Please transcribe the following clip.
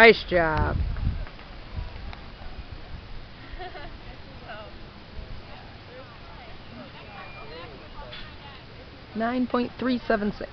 Nice job. Nine point three seven six.